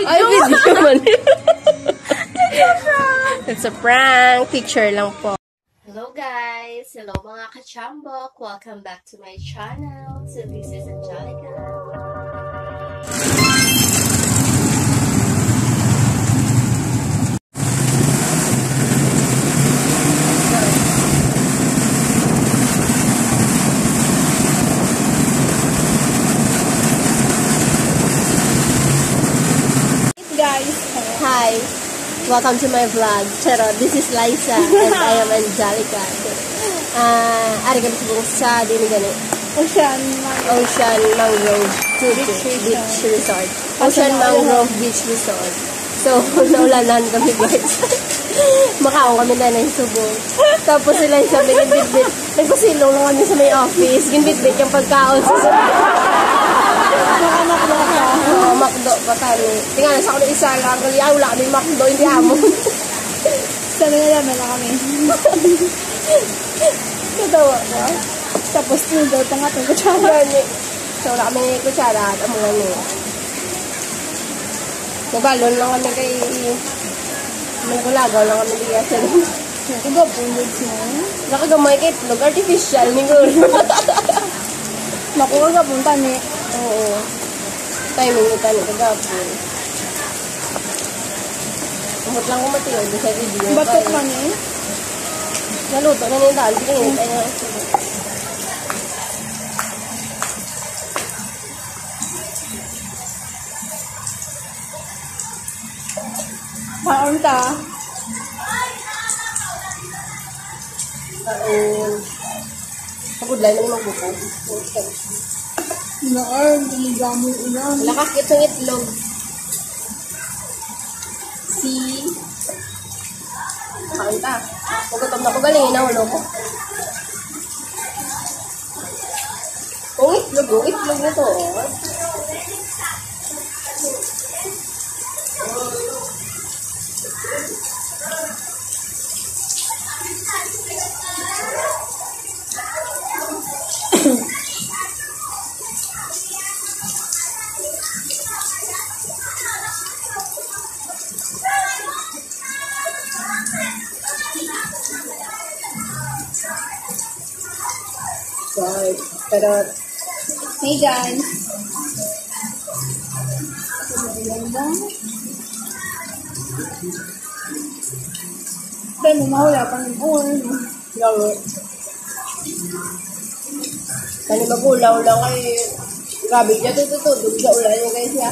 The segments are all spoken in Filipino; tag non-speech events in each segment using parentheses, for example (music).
Ay, video man. (laughs) It's a prank. Picture lang po. Hello guys! Hello mga kachambok! Welcome back to my channel. So this is Angelica. guys. Hi! Welcome to my vlog. Charo, this is Liza and I am (laughs) Angelica. Uh, ari kami sa sa dini gani. Ocean, mga Ocean Mangrove Beach Beach, Resort. Ocean Mangrove Beach Resort. So, (laughs) naulanan kami guys. Makaon kami na ng subo. Tapos sila yung sabi, ginbit-bit. Nagpasilong lang kami sa may office. Ginbit-bit yung pagkaon sa subo. Oh, makdo pa tani. Tingan sa kuno isa lang, kaya wala kami makdo hindi amo. Sana na lang na kami. Katawa ko. Tapos nung daw pangatong kutsara. Gani. So, wala kami kutsara at amo kami. Mabalon lang kami kay... Managulagaw lang kami kaya sa Nakagabunod siya. Nakagamay kay itlog. Artificial, mingol. (laughs) Makukagabunta ni. Oo. Tayo mangutan ng kagapon. Umot lang kumatingod sa video. Batok man eh. Naluto na yung dahil. Hindi hmm. tayo. Paon ta? Paon. Pagod lang ng magbukong. Paon. Noon, ginigamo ulan. Lakakit ng itlog. Si... Kain ta. Pagutom na ko galing. Inaulo ko. Kung itlog, oh, itlog na to. Right. Pero, Hey guys. Pero mawala pa ng oil. Lalo. Kani magulaw lang kay Grabe niya. Dugsa sa ulan niya guys ya.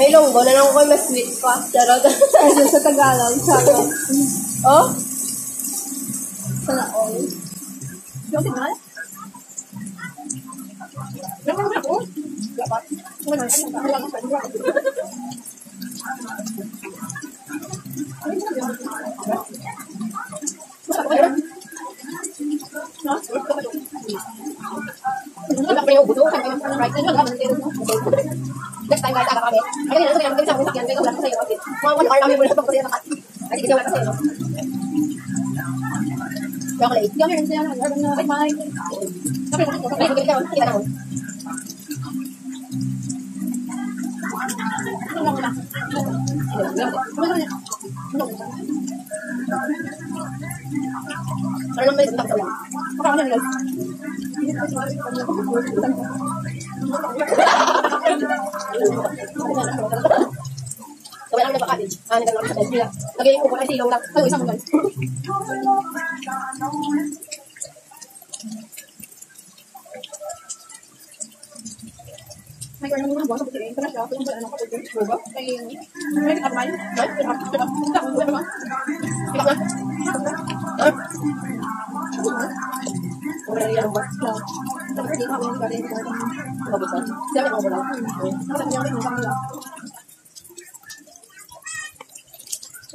May longgo na lang ako mas sweet pa. Charot. (laughs) Sa Tagalog, sabi. oh? para all. Joke na? Naman na ako? Dapat. Wala na. Wala na. Wala Next time, guys, aga kami. Ayun, nasa kami sa mga sakyan. Kaya wala ko sa'yo. Mga 1 hour kami mula pagpunta sa Makati. Kasi kasi wala ko sa'yo. Chocolate. Yung meron sila na ay may. Ay, magkita ka. Kita na mo. Ano naman yung takot lang? Baka ano 地啊，你咁諗實就知啦。我嘅我喺四路啦，喺回心咁。Mai ini mau buat.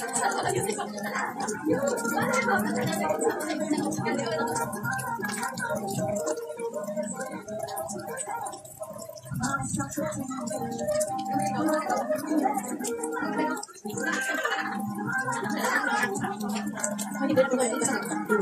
wala. Kasi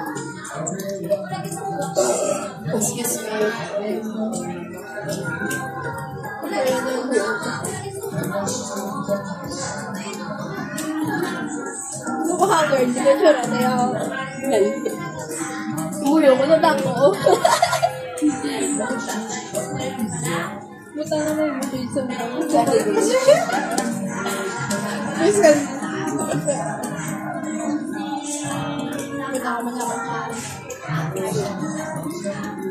Excuse me. Mukha-haggard. Hindi ko sure. Kaya, umuyo ko na dako. Buta na may bukid sa mga. Please ka. Buta ka man ako. Nag-convert na lang yung peso. Excuse me. Bayo. Ayan. Sorry, taga mo lang.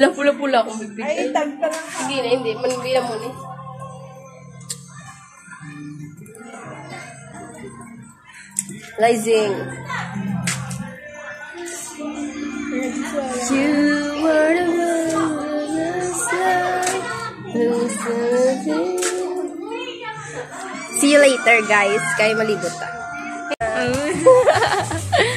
Alam, pula-pula akong bibig. Ay, tag ka lang. Hindi na, hindi. Manibila mo ni. Rising. You were the one who's See you later, guys. Kaya malibot ta. (laughs)